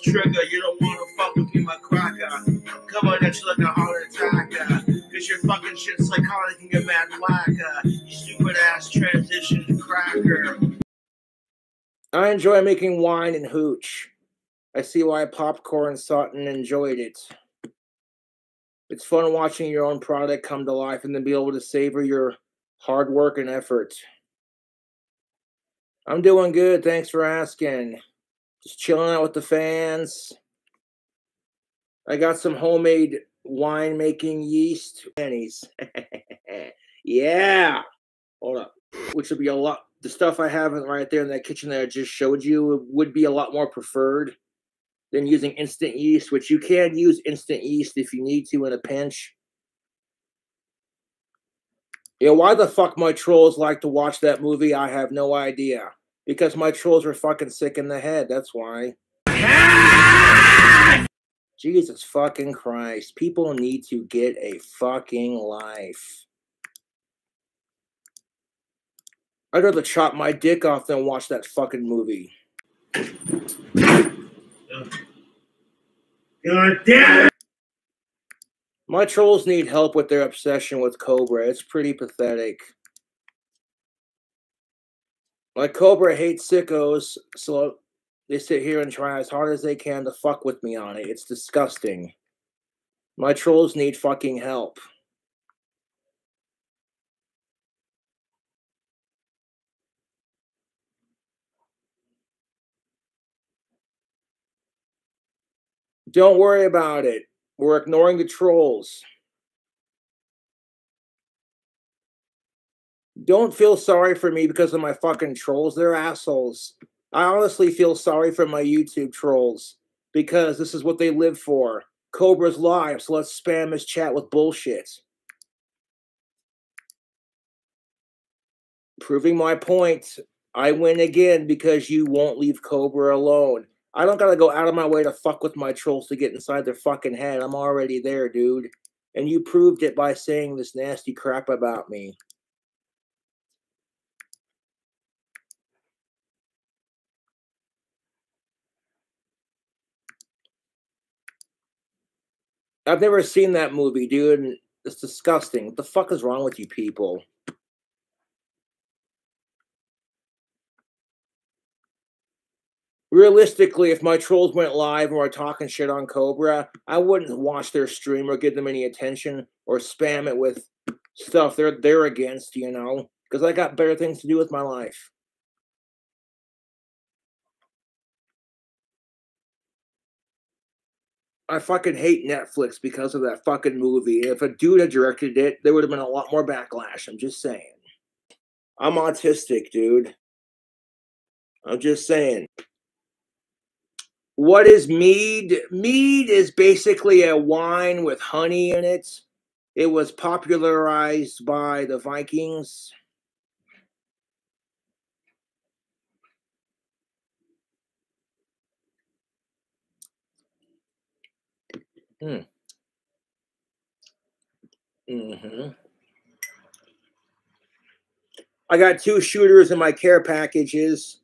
trigger. You don't wanna fuck with me, my cracker. Come on, at you like a heart attack. uh, Cause your fucking shit psychotic and you're mad whack. uh, You stupid ass transition cracker. I enjoy making wine and hooch. I see why Popcorn Sutton enjoyed it. It's fun watching your own product come to life and then be able to savor your hard work and effort. I'm doing good. Thanks for asking. Just chilling out with the fans. I got some homemade wine making yeast pennies. yeah. Hold up. Which would be a lot. The stuff I have right there in that kitchen that I just showed you would be a lot more preferred than using instant yeast, which you can use instant yeast if you need to in a pinch. Yeah, why the fuck my trolls like to watch that movie, I have no idea. Because my trolls are fucking sick in the head, that's why. Jesus fucking Christ. People need to get a fucking life. I'd rather chop my dick off than watch that fucking movie. God damn it! My trolls need help with their obsession with Cobra. It's pretty pathetic. My Cobra hates sickos, so they sit here and try as hard as they can to fuck with me on it. It's disgusting. My trolls need fucking help. Don't worry about it. We're ignoring the trolls. Don't feel sorry for me because of my fucking trolls. They're assholes. I honestly feel sorry for my YouTube trolls because this is what they live for. Cobra's live, so let's spam his chat with bullshit. Proving my point, I win again because you won't leave Cobra alone. I don't gotta go out of my way to fuck with my trolls to get inside their fucking head. I'm already there, dude. And you proved it by saying this nasty crap about me. I've never seen that movie, dude. It's disgusting. What the fuck is wrong with you people? Realistically, if my trolls went live and were talking shit on Cobra, I wouldn't watch their stream or give them any attention or spam it with stuff they're they're against, you know, because I got better things to do with my life. I fucking hate Netflix because of that fucking movie. If a dude had directed it, there would have been a lot more backlash. I'm just saying. I'm autistic, dude. I'm just saying. What is mead? Mead is basically a wine with honey in it. It was popularized by the Vikings. Hmm. hmm I got two shooters in my care packages.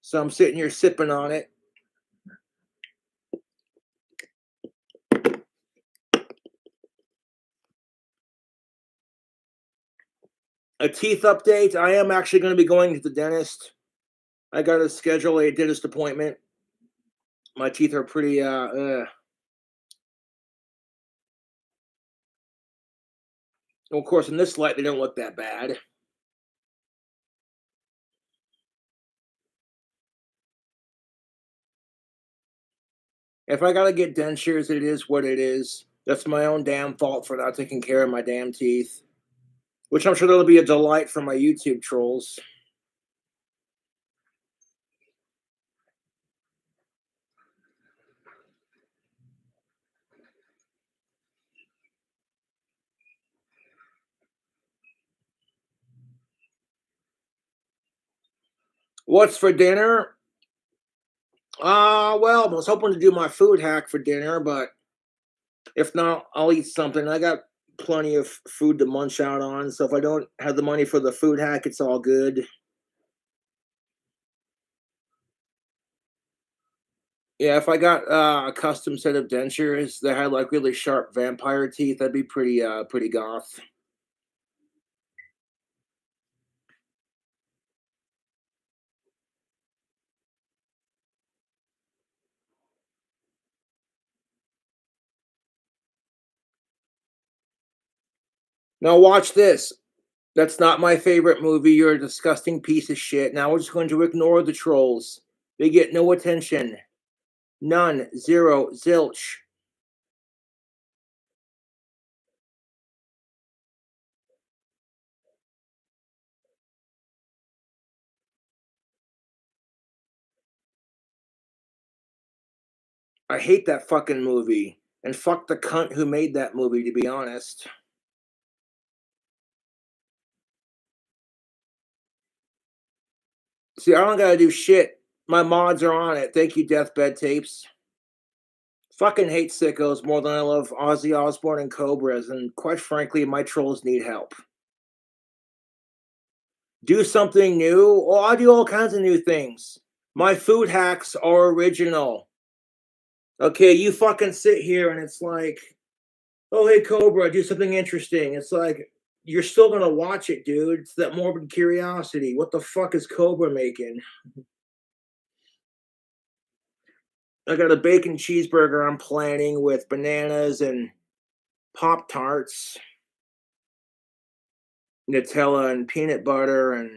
So I'm sitting here sipping on it. A teeth update. I am actually going to be going to the dentist. I got to schedule a dentist appointment. My teeth are pretty uh, uh Of course, in this light, they don't look that bad. If I gotta get dentures, it is what it is. That's my own damn fault for not taking care of my damn teeth. Which I'm sure that'll be a delight for my YouTube trolls. What's for dinner? Uh, well, I was hoping to do my food hack for dinner, but if not, I'll eat something. I got plenty of food to munch out on, so if I don't have the money for the food hack, it's all good. Yeah, if I got uh, a custom set of dentures that had like really sharp vampire teeth, that'd be pretty uh pretty goth. Now watch this. That's not my favorite movie. You're a disgusting piece of shit. Now we're just going to ignore the trolls. They get no attention. None. Zero. Zilch. I hate that fucking movie. And fuck the cunt who made that movie, to be honest. See, I don't gotta do shit. My mods are on it. Thank you, Deathbed Tapes. Fucking hate sickos more than I love Ozzy Osbourne and Cobras, and quite frankly, my trolls need help. Do something new? Well, I do all kinds of new things. My food hacks are original. Okay, you fucking sit here and it's like, oh, hey, Cobra, do something interesting. It's like, you're still gonna watch it, dude. It's that morbid curiosity. What the fuck is Cobra making? I got a bacon cheeseburger I'm planning with bananas and Pop Tarts, Nutella and peanut butter, and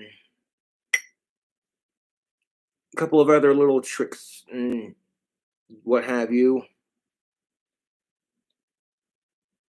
a couple of other little tricks and what have you.